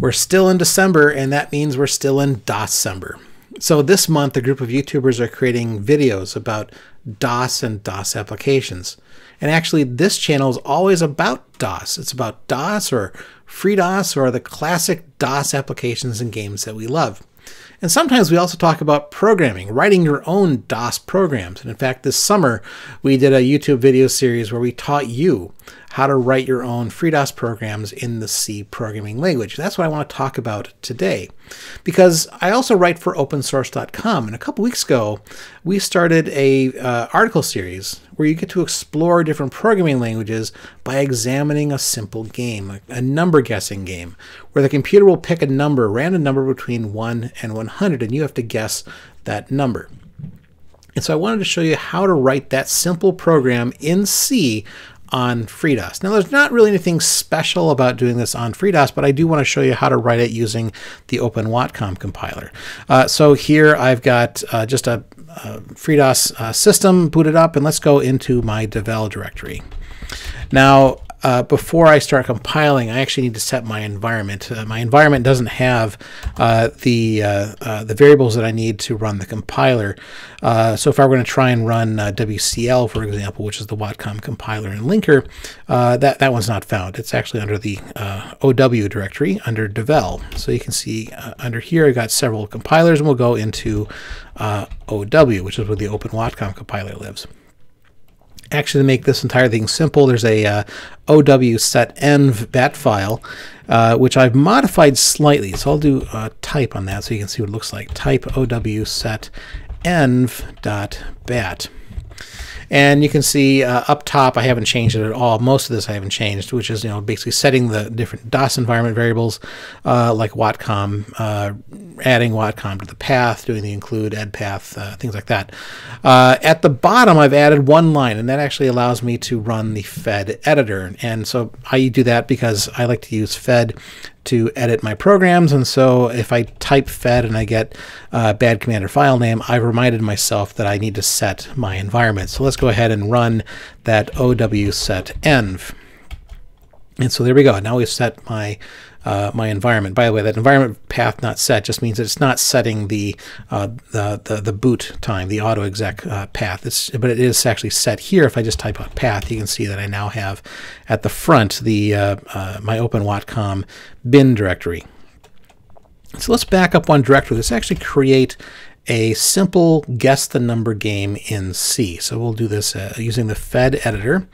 We're still in December, and that means we're still in DOScember. So this month, a group of YouTubers are creating videos about DOS and DOS applications. And actually, this channel is always about DOS. It's about DOS or FreeDOS or the classic DOS applications and games that we love. And sometimes we also talk about programming, writing your own DOS programs. And in fact, this summer we did a YouTube video series where we taught you how to write your own FreeDOS programs in the C programming language. That's what I want to talk about today. Because I also write for opensource.com, and a couple weeks ago, we started a uh, article series where you get to explore different programming languages by examining a simple game, a number guessing game, where the computer will pick a number, random number between 1 and 100, and you have to guess that number. And so I wanted to show you how to write that simple program in C on FreeDOS. Now, there's not really anything special about doing this on FreeDOS, but I do want to show you how to write it using the Open Watcom compiler. Uh, so here I've got uh, just a, a FreeDOS uh, system booted up, and let's go into my devel directory. Now, uh, before I start compiling, I actually need to set my environment. Uh, my environment doesn't have uh, the uh, uh, the variables that I need to run the compiler. Uh, so if I were going to try and run WCL, for example, which is the Watcom compiler and linker, that that one's not found. It's actually under the OW directory under devel. So you can see under here I've got several compilers, and we'll go into OW, which is where the Open Watcom compiler lives. Actually, to make this entire thing simple, there's a uh, OW set env bat file, uh, which I've modified slightly. So I'll do a type on that so you can see what it looks like. Type OW set env bat. And you can see uh, up top, I haven't changed it at all. Most of this I haven't changed, which is you know basically setting the different DOS environment variables uh, like Watcom, uh, adding Watcom to the path, doing the include ed path, uh, things like that. Uh, at the bottom, I've added one line, and that actually allows me to run the Fed editor. And so I do that because I like to use Fed to edit my programs. And so if I type fed and I get a bad command or file name, I've reminded myself that I need to set my environment. So let's go ahead and run that OW set env. And so there we go. Now we've set my uh, my environment. By the way, that environment path not set just means that it's not setting the uh, the, the, the boot time, the auto exec uh, path. It's but it is actually set here. If I just type out path, you can see that I now have at the front the uh, uh, my Open Watcom bin directory. So let's back up one directory. Let's actually create a simple guess the number game in C. So we'll do this uh, using the Fed editor.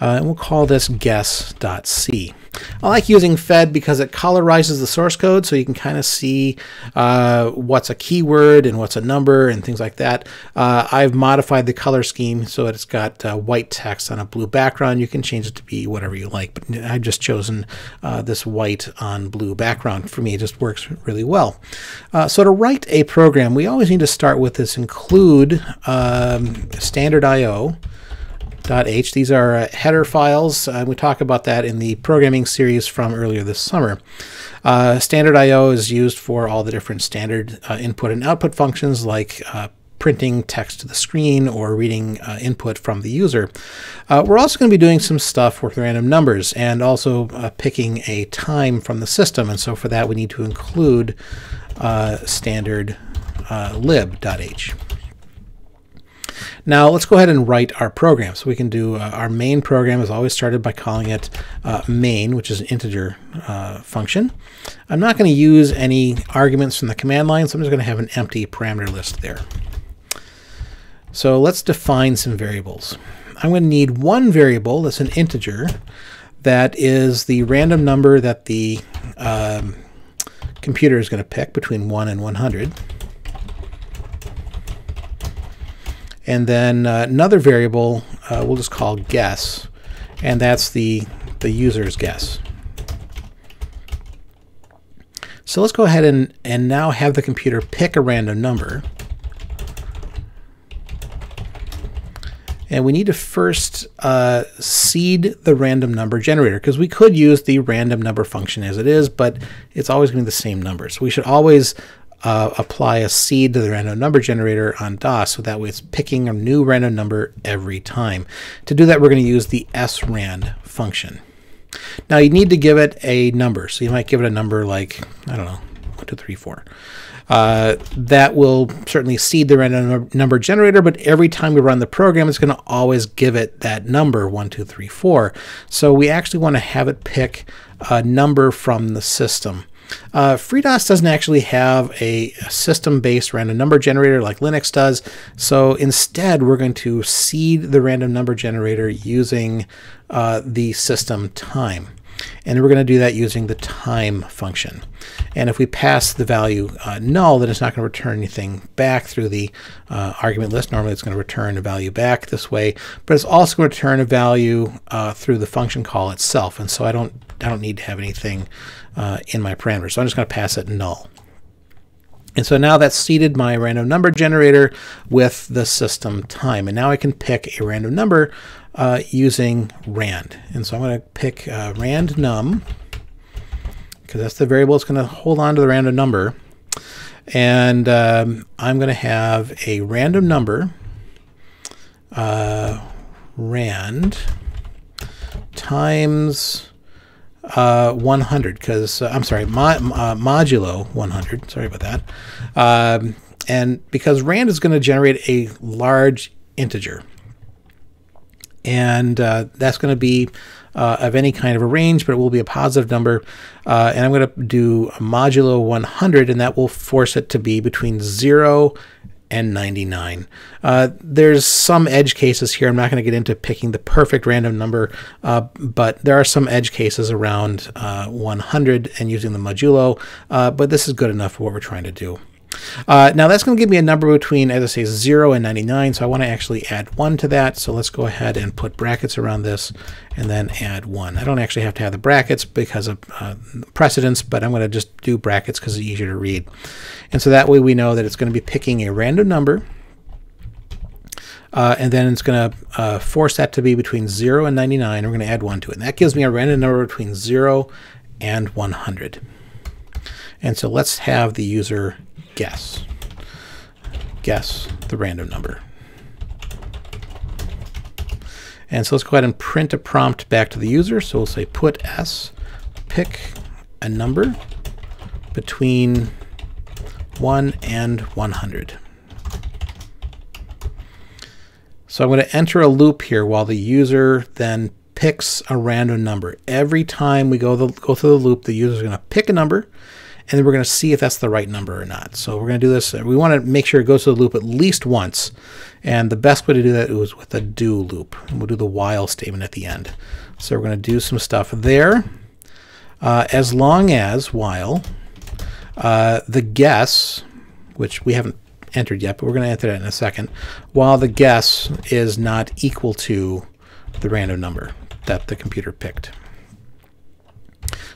Uh, and we'll call this guess.c. I like using Fed because it colorizes the source code so you can kind of see uh, what's a keyword and what's a number and things like that. Uh, I've modified the color scheme so it's got uh, white text on a blue background. You can change it to be whatever you like, but I've just chosen uh, this white on blue background. For me, it just works really well. Uh, so to write a program, we always need to start with this include um, standard. These are uh, header files. Uh, we talk about that in the programming series from earlier this summer. Uh, standard I.O. is used for all the different standard uh, input and output functions like uh, printing text to the screen or reading uh, input from the user. we're also going to be doing some stuff with random numbers and also picking a time from the system. And so for that, we need to include standard lib.h. Now let's go ahead and write our program. So we can do uh, our main program is always started by calling it uh, main, which is an integer uh, function. I'm not going to use any arguments from the command line, so I'm just going to have an empty parameter list there. So let's define some variables. I'm going to need one variable that's an integer that is the random number that the um, computer is going to pick between 1 and 100. And then uh, another variable uh, we'll just call guess, and that's the, the user's guess. So let's go ahead and, and now have the computer pick a random number. And we need to first uh, seed the random number generator because we could use the random number function as it is, but it's always going to be the same number. So we should always uh, apply a seed to the random number generator on DOS so that way it's picking a new random number every time. To do that, we're going to use the srand function. Now you need to give it a number. So you might give it a number like, I don't know, one, two, three, four. Uh, that will certainly seed the random number generator, but every time we run the program, it's going to always give it that number, one, two, three, four. So we actually want to have it pick a number from the system. Uh, FreeDOS doesn't actually have a system-based random number generator like Linux does, so instead we're going to seed the random number generator using uh, the system time. And we're going to do that using the time function. And if we pass the value uh, null, then it's not going to return anything back through the uh, argument list. Normally it's going to return a value back this way, but it's also going to return a value uh, through the function call itself. And so I don't, I don't need to have anything uh, in my parameter. So I'm just going to pass it null. And so now that's seeded my random number generator with the system time. And now I can pick a random number uh, using rand. And so I'm going to pick uh, rand num because that's the variable that's going to hold on to the random number. And um, I'm going to have a random number uh, rand times uh, 100 because uh, I'm sorry, mo uh, modulo 100. Sorry about that. Um, and because rand is going to generate a large integer, and uh, that's going to be uh, of any kind of a range, but it will be a positive number. Uh, and I'm going to do a modulo 100, and that will force it to be between 0 and 99. Uh, there's some edge cases here. I'm not going to get into picking the perfect random number, uh, but there are some edge cases around uh, 100 and using the modulo, but this is good enough for what we're trying to do. Uh, now that's going to give me a number between, as I say, 0 and 99, so I want to actually add 1 to that. So let's go ahead and put brackets around this and then add 1. I don't actually have to have the brackets because of uh, precedence, but I'm going to just do brackets because it's easier to read. And so that way we know that it's going to be picking a random number, uh, and then it's going to uh, force that to be between 0 and 99. We're going to add 1 to it. And that gives me a random number between 0 and 100. And so let's have the user guess. Guess the random number. And so let's go ahead and print a prompt back to the user. So we'll say put s, pick a number between 1 and 100. So I'm going to enter a loop here while the user then picks a random number. Every time we go, the, go through the loop, the user is going to pick a number and then we're going to see if that's the right number or not. So we're going to do this. We want to make sure it goes to the loop at least once. And the best way to do that is with a do loop. And we'll do the while statement at the end. So we're going to do some stuff there. Uh, as long as while uh, the guess, which we haven't entered yet, but we're going to enter that in a second, while the guess is not equal to the random number that the computer picked.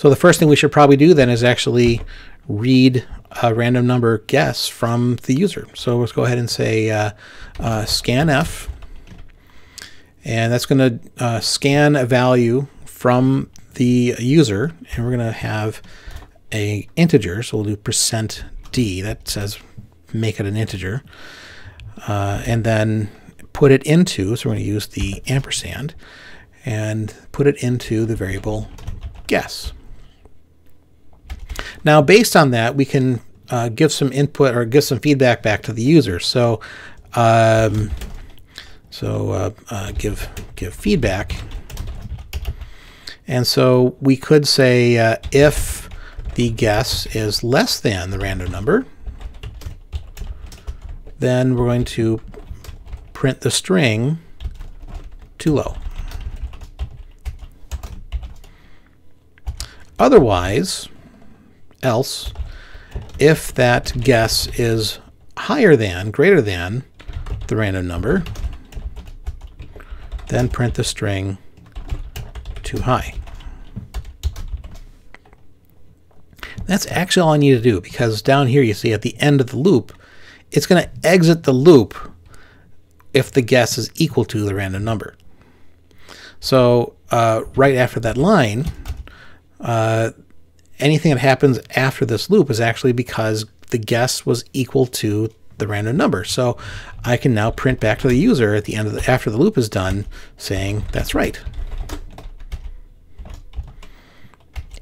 So the first thing we should probably do then is actually read a random number guess from the user. So let's go ahead and say uh, uh, scanf, and that's going to uh, scan a value from the user, and we're going to have a integer. So we'll do percent %d. That says make it an integer, uh, and then put it into. So we're going to use the ampersand and put it into the variable guess. Now, based on that, we can uh, give some input or give some feedback back to the user. So, um, so uh, uh, give give feedback. And so we could say uh, if the guess is less than the random number, then we're going to print the string too low. Otherwise, else if that guess is higher than, greater than the random number, then print the string too high. That's actually all I need to do because down here you see at the end of the loop, it's going to exit the loop if the guess is equal to the random number. So uh, right after that line, uh, anything that happens after this loop is actually because the guess was equal to the random number. So I can now print back to the user at the end of the, after the loop is done saying that's right.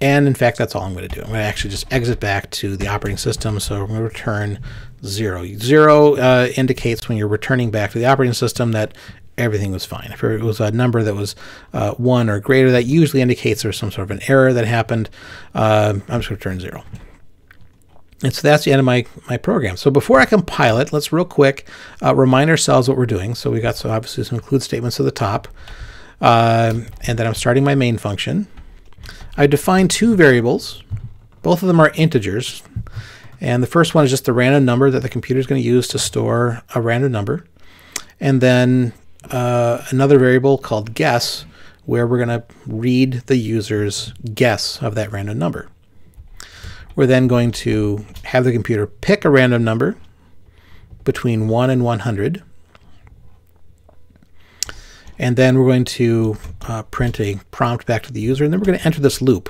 And in fact, that's all I'm going to do. I'm going to actually just exit back to the operating system. So I'm going to return zero. Zero uh, indicates when you're returning back to the operating system that everything was fine. If it was a number that was uh, one or greater, that usually indicates there's some sort of an error that happened. Uh, I'm just going to return zero. And so that's the end of my, my program. So before I compile it, let's real quick uh, remind ourselves what we're doing. So we got so obviously some include statements at the top. Uh, and then I'm starting my main function. I define two variables. Both of them are integers. And the first one is just the random number that the computer is going to use to store a random number. And then uh, another variable called guess, where we're going to read the user's guess of that random number. We're then going to have the computer pick a random number between 1 and 100. And then we're going to uh, print a prompt back to the user, and then we're going to enter this loop.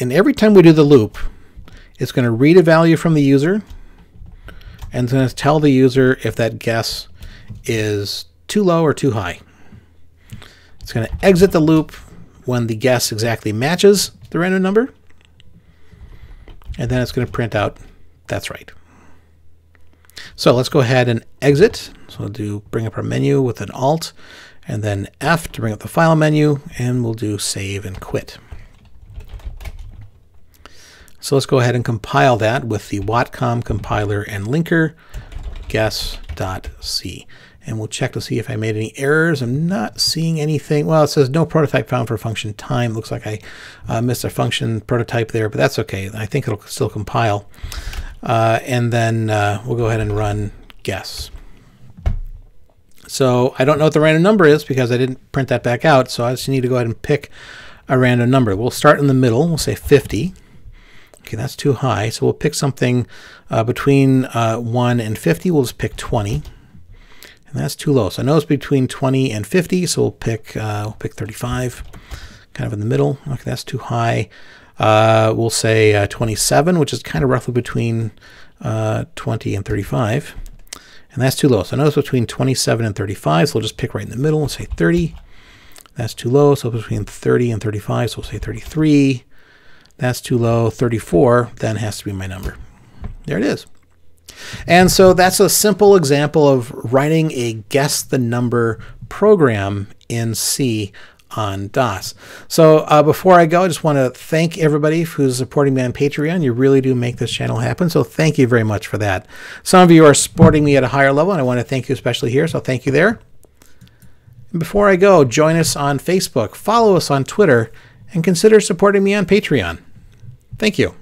And every time we do the loop, it's going to read a value from the user, and it's going to tell the user if that guess is too low or too high. It's going to exit the loop when the guess exactly matches the random number, and then it's going to print out that's right. So let's go ahead and exit. So we'll do bring up our menu with an Alt and then F to bring up the file menu and we'll do save and quit. So let's go ahead and compile that with the Watcom compiler and linker guess.c and we'll check to see if I made any errors. I'm not seeing anything. Well, it says no prototype found for function time. Looks like I uh, missed a function prototype there, but that's okay. I think it'll still compile. Uh, and then uh, we'll go ahead and run guess. So I don't know what the random number is because I didn't print that back out. So I just need to go ahead and pick a random number. We'll start in the middle. We'll say 50. Okay, that's too high. So we'll pick something uh, between uh, 1 and 50. We'll just pick 20 and that's too low. So I know it's between 20 and 50, so we'll pick uh, we'll pick 35, kind of in the middle. Okay, that's too high. Uh, we'll say uh, 27, which is kind of roughly between uh, 20 and 35, and that's too low. So I know it's between 27 and 35, so we'll just pick right in the middle and say 30. That's too low, so between 30 and 35, so we'll say 33. That's too low. 34 then has to be my number. There it is. And so that's a simple example of writing a guess the number program in C on DOS. So uh, before I go, I just want to thank everybody who's supporting me on Patreon. You really do make this channel happen. So thank you very much for that. Some of you are supporting me at a higher level, and I want to thank you especially here. So thank you there. And before I go, join us on Facebook, follow us on Twitter, and consider supporting me on Patreon. Thank you.